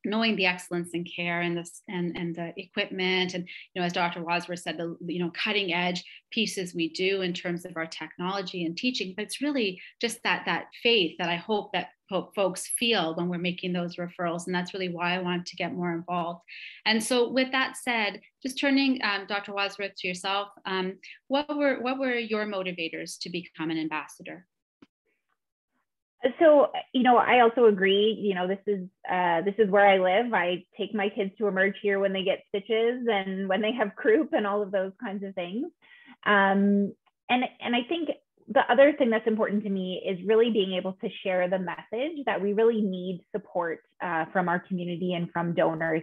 knowing the excellence in care and this and, and the equipment and you know as dr wadsworth said the you know cutting edge pieces we do in terms of our technology and teaching but it's really just that that faith that i hope that folks feel when we're making those referrals and that's really why i want to get more involved. And so with that said just turning um, dr wadsworth to yourself um, what were what were your motivators to become an ambassador?
So you know i also agree you know this is uh, this is where i live. I take my kids to emerge here when they get stitches and when they have croup and all of those kinds of things. Um, and and i think the other thing that's important to me is really being able to share the message that we really need support uh, from our community and from donors.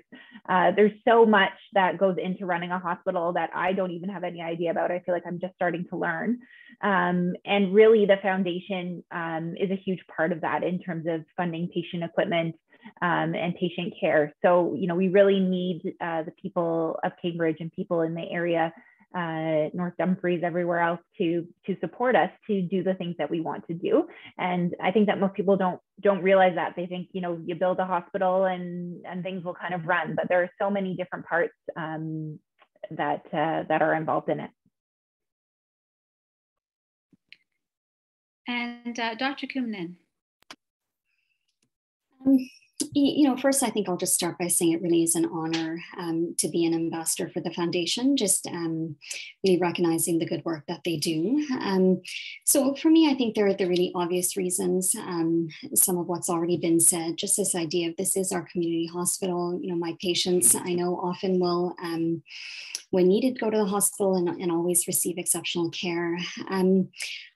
Uh, there's so much that goes into running a hospital that I don't even have any idea about. I feel like I'm just starting to learn. Um, and really, the foundation um, is a huge part of that in terms of funding patient equipment. Um, and patient care. So, you know, we really need uh, the people of Cambridge and people in the area uh, North Dumfries, everywhere else to to support us to do the things that we want to do. And I think that most people don't don't realize that they think you know you build a hospital and and things will kind of run, but there are so many different parts um, that uh, that are involved in it.
And uh, Dr. Kumanan.
Um, you know, first, I think I'll just start by saying it really is an honor um, to be an ambassador for the foundation, just um, really recognizing the good work that they do. Um, so, for me, I think there are the really obvious reasons, um, some of what's already been said, just this idea of this is our community hospital. You know, my patients I know often will um, when needed, go to the hospital and, and always receive exceptional care. Um,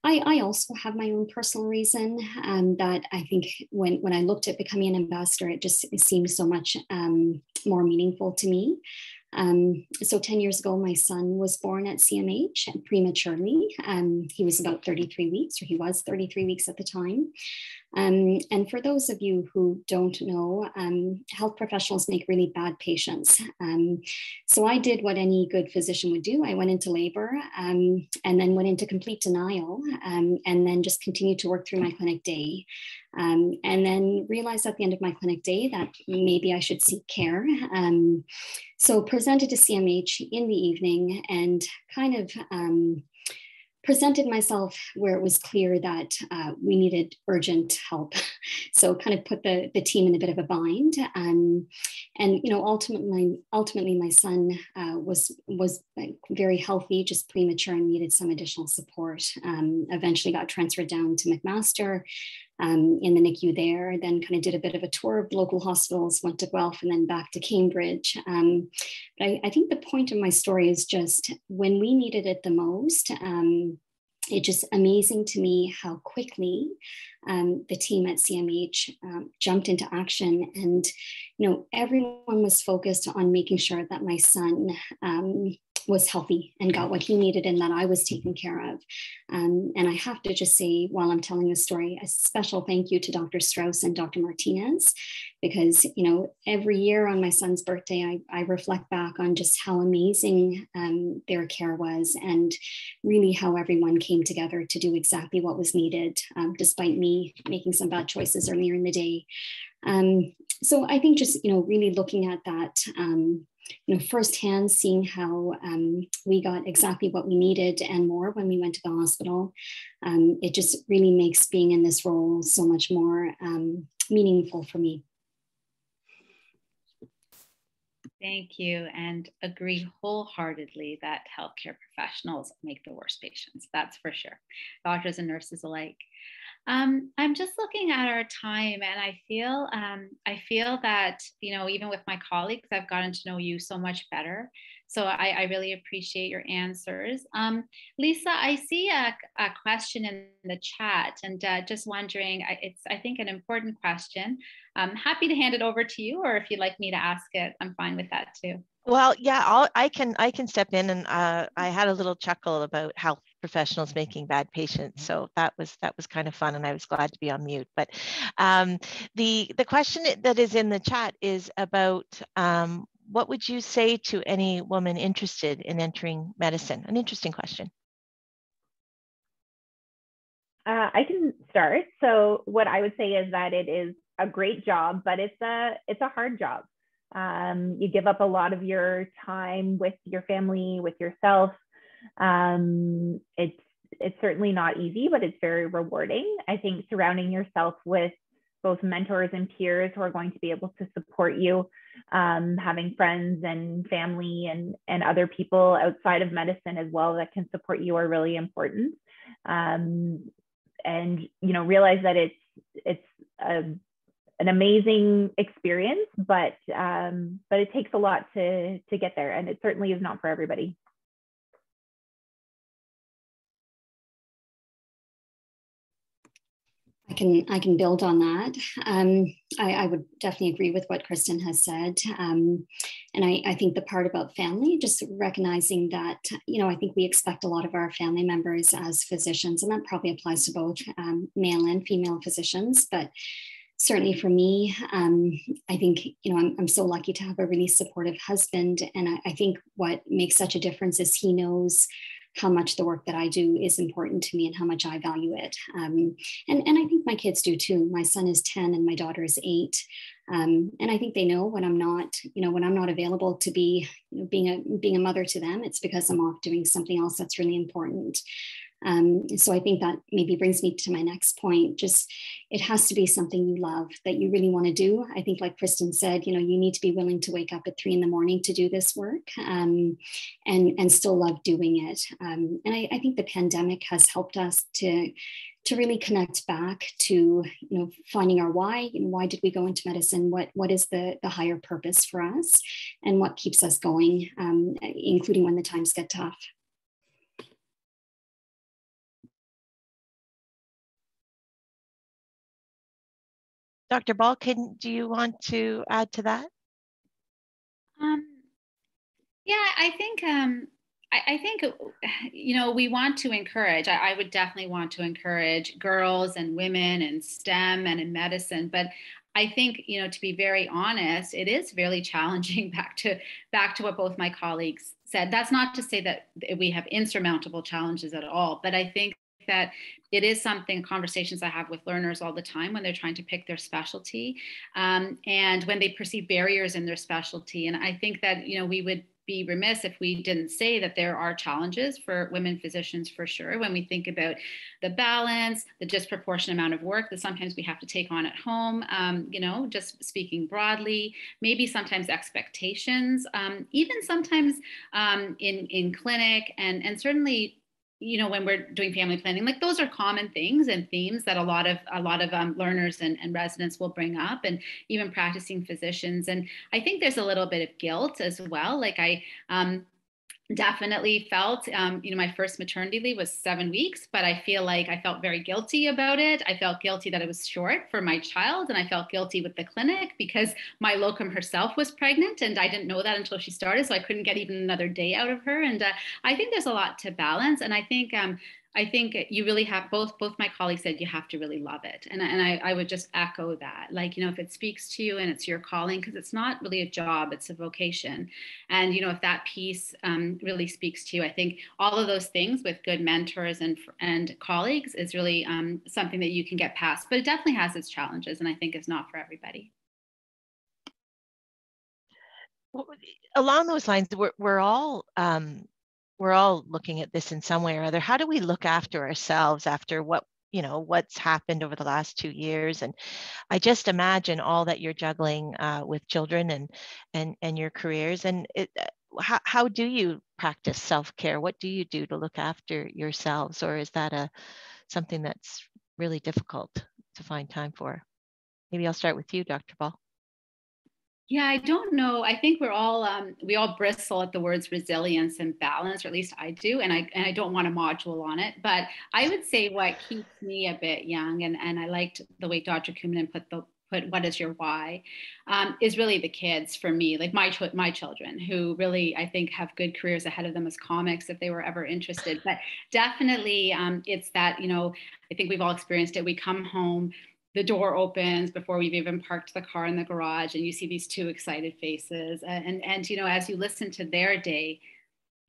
I, I, also have my own personal reason that I think when, when I looked at becoming an ambassador, it just it seemed so much um, more meaningful to me. Um, so 10 years ago, my son was born at CMH prematurely. Um, he was about 33 weeks, or he was 33 weeks at the time. Um, and for those of you who don't know, um, health professionals make really bad patients. Um, so I did what any good physician would do. I went into labor um, and then went into complete denial um, and then just continued to work through my clinic day. Um, and then realized at the end of my clinic day that maybe I should seek care. so presented to CMH in the evening and kind of presented myself where it was clear that uh, we needed urgent help. So kind of put the, the team in a bit of a bind. Um, and you know, ultimately, ultimately, my son uh, was was very healthy, just premature, and needed some additional support. Um, eventually, got transferred down to McMaster. Um, in the NICU there, then kind of did a bit of a tour of local hospitals, went to Guelph and then back to Cambridge. Um, but I, I, think the point of my story is just when we needed it the most, um, it's just amazing to me how quickly um, the team at CMH um, jumped into action. And, you know, everyone was focused on making sure that my son um, was healthy and got what he needed and that I was taken care of. Um, and I have to just say, while I'm telling this story, a special thank you to Dr. Strauss and Dr. Martinez, because, you know, every year on my son's birthday, I, I reflect back on just how amazing um, their care was and really how everyone came together to do exactly what was needed, um, despite me making some bad choices earlier in the day. Um, so I think just, you know, really looking at that um, you know, firsthand seeing how um, we got exactly what we needed and more when we went to the hospital. Um, it just really makes being in this role so much more um, meaningful for me.
Thank you, and agree wholeheartedly that healthcare professionals make the worst patients. That's for sure, doctors and nurses alike. Um, I'm just looking at our time, and I feel um, I feel that you know even with my colleagues, I've gotten to know you so much better. So I, I really appreciate your answers. Um, Lisa, I see a, a, question in the chat, and uh, just wondering, it's I think an important question. I'm happy to hand it over to you, or if you'd like me to ask it, I'm fine with that too.
Well, yeah, I'll, i can I can step in, and uh, I had a little chuckle about health professionals making bad patients, so that was that was kind of fun, and I was glad to be on mute. But um, the the question that is in the chat is about um, what would you say to any woman interested in entering medicine? An interesting question.
Uh, I can start. So what I would say is that it is a great job, but it's a it's a hard job. Um, you give up a lot of your time with your family, with yourself. Um, it's it's certainly not easy, but it's very rewarding. I think surrounding yourself with both mentors and peers who are going to be able to support you, um, having friends and family and and other people outside of medicine as well that can support you are really important. Um, and you know, realize that it's it's a an amazing experience, but um, but it takes a lot to to get there, and it certainly is not for everybody.
Can I can build on that. Um, I, I, would definitely agree with what Kristin has said, um, and I, I, think the part about family, just recognizing that you know I think we expect a lot of our family members as physicians, and that probably applies to both um, male and female physicians, but certainly for me, um, I think, you know, I'm, I'm so lucky to have a really supportive husband. And I, I think what makes such a difference is he knows how much the work that I do is important to me and how much I value it. Um, and, and I think my kids do too. My son is 10 and my daughter is eight. Um, and I think they know when I'm not, you know, when I'm not available to be, you know, being a being a mother to them, it's because I'm off doing something else that's really important. Um, so I think that maybe brings me to my next point. Just it has to be something you love that you really want to do. I think, like Kristin said, you know, you need to be willing to wake up at three in the morning to do this work, um, and and still love doing it. Um, and I, I think the pandemic has helped us to to really connect back to you know finding our why you know, why did we go into medicine what what is the the higher purpose for us and what keeps us going um, including when the times get tough
Dr. Bal, can, do you want to add to that?
Um, yeah, I think um, I, I, think you know we want to encourage. I, I, would definitely want to encourage girls and women in STEM and in medicine, but I think you know to be very honest, it is really challenging. Back to back to what both my colleagues said. That's not to say that we have insurmountable challenges at all, but I think that it is something conversations I have with learners all the time when they're trying to pick their specialty um, and when they perceive barriers in their specialty. And I think that, you know, we would be remiss if we didn't say that there are challenges for women physicians for sure when we think about the balance, the disproportionate amount of work that sometimes we have to take on at home, um, you know, just speaking broadly, maybe sometimes expectations, um, even sometimes um, in, in clinic and, and certainly you know when we're doing family planning like those are common things and themes that a lot of a lot of um, learners and, and residents will bring up and even practicing physicians. And i think there's a little bit of guilt as well. Like i um, definitely felt um, you know my first maternity leave was seven weeks but i feel like i felt very guilty about it. I felt guilty that it was short for my child and i felt guilty with the clinic because my locum herself was pregnant and i didn't know that until she started so i couldn't get even another day out of her and uh, i think there's a lot to balance and i think um, I think you really have both both my colleagues said you have to really love it. And, and I, I would just echo that. Like, you know, if it speaks to you and it's your calling, because it's not really a job, it's a vocation. And, you know, if that piece um, really speaks to you, I think all of those things with good mentors and, and colleagues is really um, something that you can get past. But it definitely has its challenges. And I think it's not for everybody.
along those lines, we're, we're all um, we're all looking at this in some way or other. How do we look after ourselves after what you know what's happened over the last two years? And i just imagine all that you're juggling uh, with children and and and your careers. And it, uh, how, how do you practice self-care? What do you do to look after yourselves? Or is that a something that's really difficult to find time for? Maybe i'll start with you dr Bal
yeah, I don't know. I think we're all um, we all bristle at the words resilience and balance, or at least I do, and I and I don't want a module on it. But I would say what keeps me a bit young, and and I liked the way Dr. Kumanan put the put what is your why um, is really the kids for me like my my children who really i think have good careers ahead of them as comics if they were ever interested but definitely um, it's that you know i think we've all experienced it we come home the door opens before we've even parked the car in the garage and you see these two excited faces and and, and you know as you listen to their day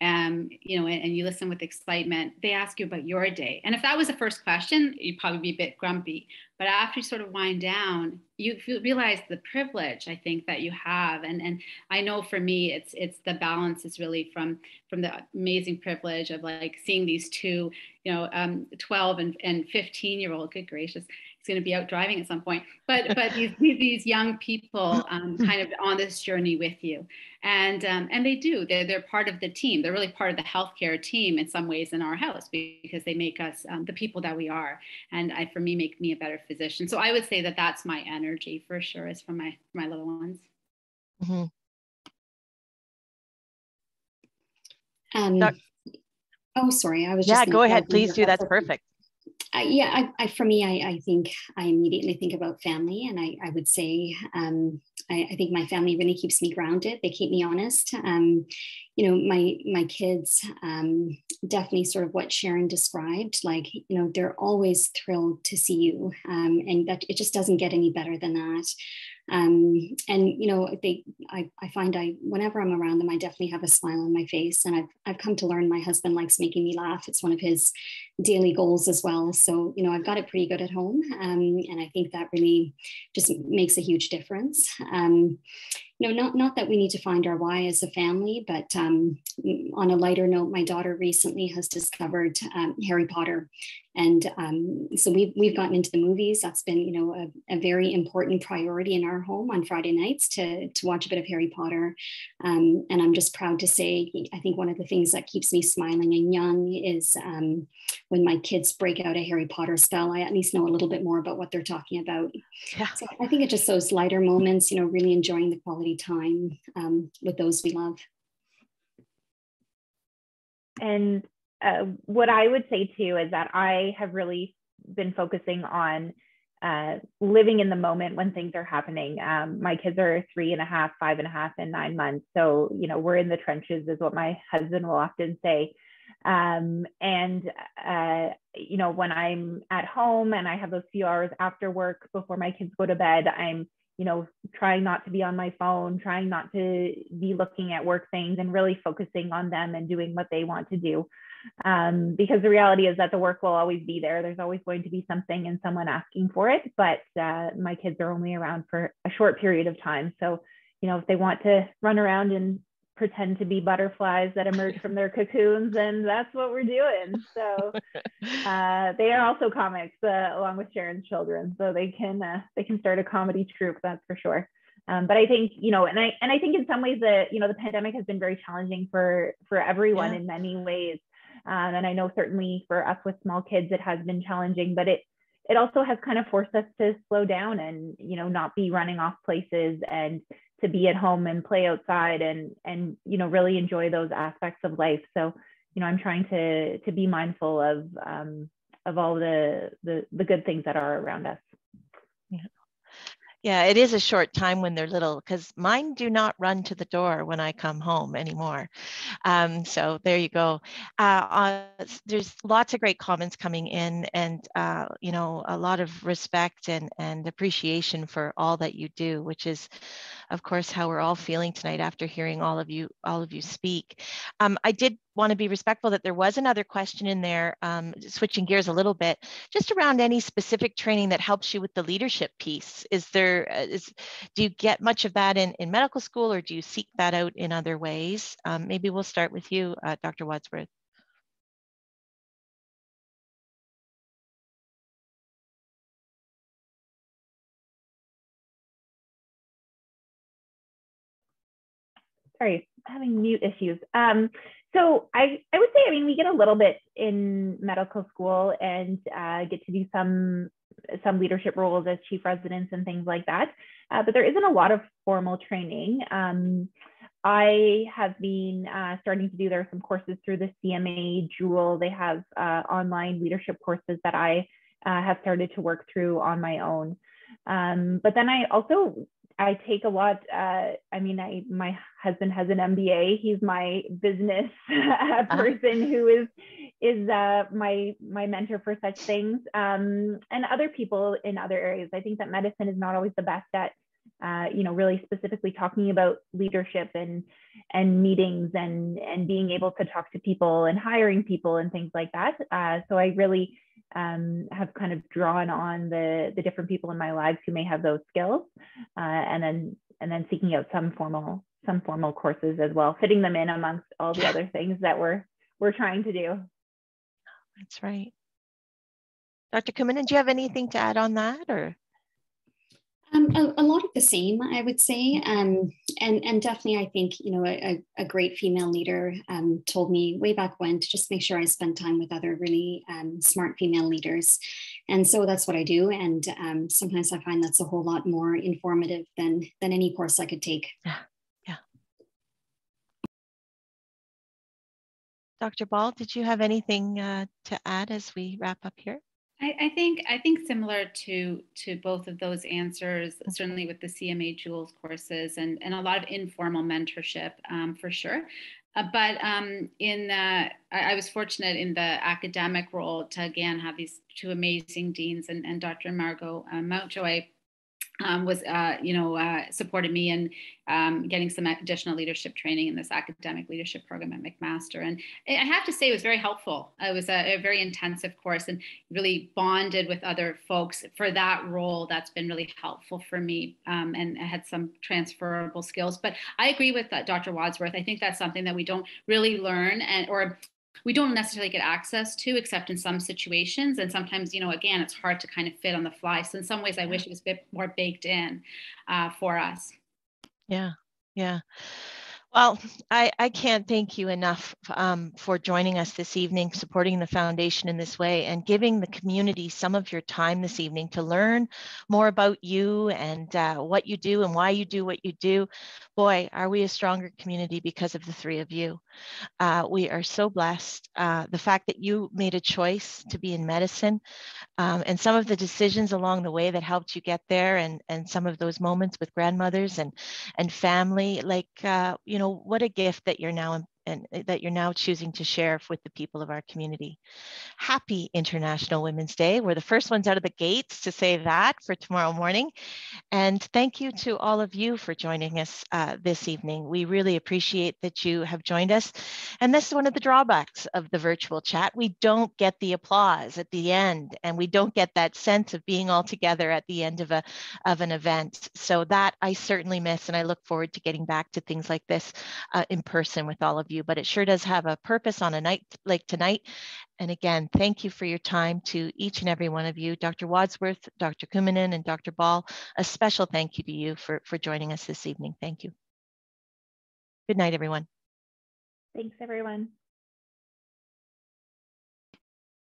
um, you know, and, and, you listen with excitement, they ask you about your day. And if that was the first question, you'd probably be a bit grumpy. But after you sort of wind down, you realize the privilege I think that you have. And and I know for me, it's it's the balance is really from from the amazing privilege of like seeing these two, you know, um, 12 and, and 15 year old, good gracious, going to be out driving at some point. But but these these young people um, kind of on this journey with you, and um, and they do. They're they're part of the team. They're really part of the healthcare team in some ways in our house because they make us um, the people that we are, and I, for me make me a better physician. So I would say that that's my energy for sure is from my my little ones. Mm-hmm.
Um, oh, sorry. I was
yeah. Go ahead, please do. That's perfect
yeah, I, I, for me, I, I, think I immediately think about family, and I, I would say um, I, think my family really keeps me grounded. They keep me honest. Um, you know, my my kids um, definitely sort of what Sharon described. Like, you know, they're always thrilled to see you, um, and that it just doesn't get any better than that. Um, and you know, they, I, I find I, whenever I'm around them, I definitely have a smile on my face. And I've, I've come to learn my husband likes making me laugh. It's one of his daily goals as well. So, you know, I've got it pretty good at home. Um, and I think that really just makes a huge difference. Um, know, not not that we need to find our why as a family, but um, on a lighter note, my daughter recently has discovered um, Harry Potter, and um, so we've we've gotten into the movies. That's been you know a, a, very important priority in our home on Friday nights to to watch a bit of Harry Potter, um, and I'm just proud to say I think one of the things that keeps me smiling and young is um, when my kids break out a Harry Potter spell. I at least know a little bit more about what they're talking about. Yeah. So I think it's just those lighter moments, you know, really enjoying the quality quality time um, with those we love.
And uh, what I would say too is that I have really been focusing on uh, living in the moment when things are happening. Um, my kids are three and a half, five and a half, and nine months. So, you know, we're in the trenches, is what my husband will often say. Um, and, uh, you know, when I'm at home and I have those few hours after work before my kids go to bed, I'm you know, trying not to be on my phone, trying not to be looking at work things and really focusing on them and doing what they want to do. Um, because the reality is that the work will always be there. There's always going to be something and someone asking for it, but uh, my kids are only around for a short period of time. So, you know, if they want to run around and pretend to be butterflies that emerge from their cocoons, and that's what we're doing. So uh, they are also comics uh, along with Sharon's children, so they can uh, they can start a comedy troupe, that's for sure. Um, but I think you know, and I and I think in some ways that you know the pandemic has been very challenging for for everyone yeah. in many ways. Um, and I know certainly for us with small kids, it has been challenging, but it it also has kind of forced us to slow down and you know not be running off places and to be at home and play outside and and you know really enjoy those aspects of life so you know i'm trying to to be mindful of um, of all the, the the good things that are around us
yeah yeah, it is a short time when they're little because mine do not run to the door when I come home anymore. Um, so there you go. Uh, uh, there's lots of great comments coming in, and uh, you know a lot of respect and and appreciation for all that you do, which is, of course, how we're all feeling tonight after hearing all of you all of you speak. Um, I did want to be respectful that there was another question in there, um, switching gears a little bit, just around any specific training that helps you with the leadership piece. Is there, uh, do you get much of that in, in medical school or do you seek that out in other ways? Um, maybe we'll start with you, uh, Dr. Wadsworth.
Sorry, having mute issues. Um, so I, I would say, I mean, we get a little bit in medical school and uh, get to do some some leadership roles as chief residents and things like that. Uh, but there isn't a lot of formal training. Um, I have been uh, starting to do, there are some courses through the CMA Joule. They have uh, online leadership courses that I uh, have started to work through on my own. Um, but then I also I take a lot. Uh, I mean, I my husband has an MBA. He's my business uh, person uh-huh. who is is uh, my my mentor for such things, um, and other people in other areas. I think that medicine is not always the best at, uh, you know, really specifically talking about leadership and and meetings and and being able to talk to people and hiring people and things like that. Uh, so I really um, have kind of drawn on the the different people in my lives who may have those skills, uh, and then and then seeking out some formal some formal courses as well, fitting them in amongst all the other things that we're we're trying to do.
That's right. Dr. Kumanan, do you have anything to add on that or?
Um, a, a, lot of the same, I would say, um, and and definitely, I think you know a, a great female leader um, told me way back when to just make sure I spend time with other really um, smart female leaders, and so that's what I do. And um, sometimes I find that's a whole lot more informative than than any course I could take.
Yeah, yeah. Dr. Bal, did you have anything uh, to add as we wrap up here?
I, I, think I think similar to to both of those answers, certainly with the CMA Joules courses and and a lot of informal mentorship um, for sure. Uh, but um, in I, I, was fortunate in the academic role to again have these two amazing deans and, and Dr. Margo uh, Mountjoy um, was, uh, you know, uh, supported me in um, getting some additional leadership training in this academic leadership program at McMaster. And I have to say, it was very helpful. It was a, a, very intensive course and really bonded with other folks for that role. That's been really helpful for me um, and I had some transferable skills. But I agree with uh, Dr. Wadsworth. I think that's something that we don't really learn and or we don't necessarily get access to except in some situations. And sometimes you know again it's hard to kind of fit on the fly. So in some ways i wish it was a bit more baked in uh, for us.
Yeah. Yeah. Well, I, I can't thank you enough um, for joining us this evening, supporting the foundation in this way, and giving the community some of your time this evening to learn more about you and uh, what you do and why you do what you do. Boy, are we a stronger community because of the three of you. Uh, we are so blessed. Uh, the fact that you made a choice to be in medicine um, and some of the decisions along the way that helped you get there and, and some of those moments with grandmothers and, and family, like, uh, you know, what a gift that you're now and uh, that you're now choosing to share with the people of our community. Happy International Women's Day. We're the first ones out of the gates to say that for tomorrow morning. And thank you to all of you for joining us uh, this evening. We really appreciate that you have joined us. And this is one of the drawbacks of the virtual chat. We don't get the applause at the end, and we don't get that sense of being all together at the end of, a, of an event. So that I certainly miss, and I look forward to getting back to things like this uh, in person with all of you. But it sure does have a purpose on a night like tonight. And again, thank you for your time to each and every one of you. Dr. Wadsworth, Dr. Kumanan, and Dr. Bal, a special thank you to you for, for joining us this evening. Thank you. Good night, everyone.
Thanks, everyone.